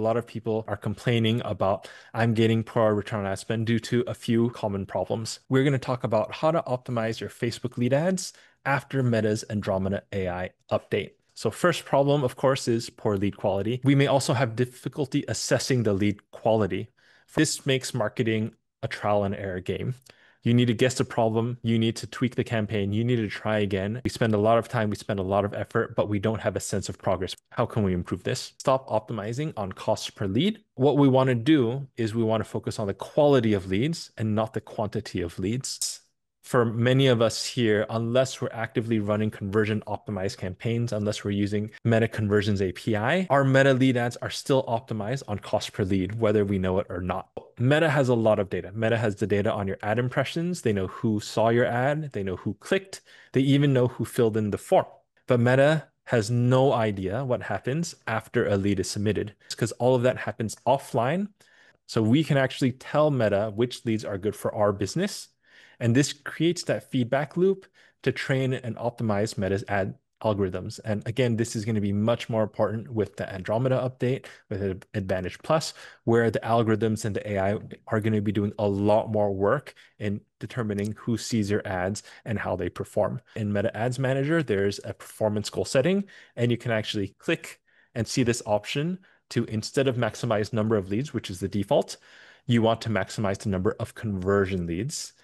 A lot of people are complaining about I'm getting poor return on ad spend due to a few common problems. We're going to talk about how to optimize your Facebook lead ads after Meta's Andromeda AI update. So first problem, of course, is poor lead quality. We may also have difficulty assessing the lead quality. This makes marketing a trial and error game. You need to guess the problem. You need to tweak the campaign. You need to try again. We spend a lot of time, we spend a lot of effort, but we don't have a sense of progress. How can we improve this? Stop optimizing on cost per lead. What we want to do is we want to focus on the quality of leads and not the quantity of leads for many of us here, unless we're actively running conversion optimized campaigns, unless we're using Meta Conversions API, our Meta lead ads are still optimized on cost per lead, whether we know it or not. Meta has a lot of data. Meta has the data on your ad impressions. They know who saw your ad. They know who clicked. They even know who filled in the form. But Meta has no idea what happens after a lead is submitted because all of that happens offline. So we can actually tell Meta which leads are good for our business and this creates that feedback loop to train and optimize Meta's ad algorithms. And again, this is going to be much more important with the Andromeda update, with Advantage Plus, where the algorithms and the AI are going to be doing a lot more work in determining who sees your ads and how they perform. In Meta Ads Manager, there's a performance goal setting, and you can actually click and see this option to instead of maximize number of leads, which is the default, you want to maximize the number of conversion leads.